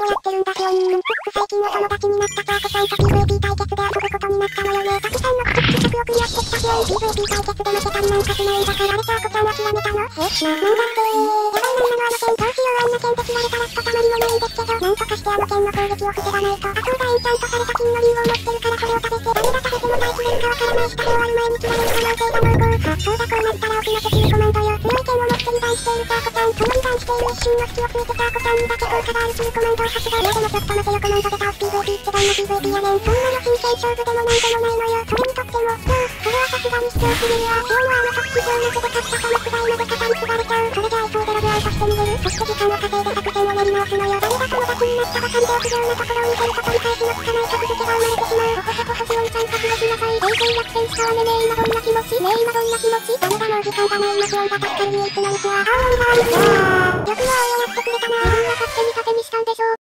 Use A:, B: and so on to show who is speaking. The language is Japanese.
A: をやってるんだぴょん。クック最近お友達になったパーコさんと PVP 対決で遊ぶことになったのよね。たくさんのクック職をクリアしてきたぴょん。PVP 対決で負けたりなんかしないんだからあれパーコちゃん諦めたのえな、なんだってー。やばいなんなのあの剣どうしようあんな剣で切られたらひとたまりもないんですけど、なんとかしてあの剣の攻撃を防がないと。あ、そうだエンチャントされた金のリンゴを持ってるからこれを食べて、誰が食べても大気なんかわからないし食べ終わる前に切られる可能性が濃厚。あ、そうだこうなったら沖の敵にしているパーコちゃん。その油断している一瞬の隙をついてパーコちゃんにだけ効果があるキルコマンドを発動。いやでもちょっと待てよコマンドで倒す PVP ってどんな PVP やねん。そんなの真剣勝負でもなんでもないのよ。それにとっても、どうそれはさすがに主張するわ。今日のあの特殊上のクで勝ったかもくらいの出方に継がれちゃう。それで愛想でログアウトして逃げる。そして時間を稼いで作戦を練り直すのよ。誰が友達になったばかりで屋上なところを見せることに返しのつかない格付けが生まれてしまう。ほほほほしおんちゃん覚悟しなさい。冷静逆転したわねねえ今どんな気持ちねえ今どんな気持ちう時間がないの不安が助かる唯一の道は、青森がある。よくもああやってくれたなあ。みんな勝手に盾にしたんでしょう。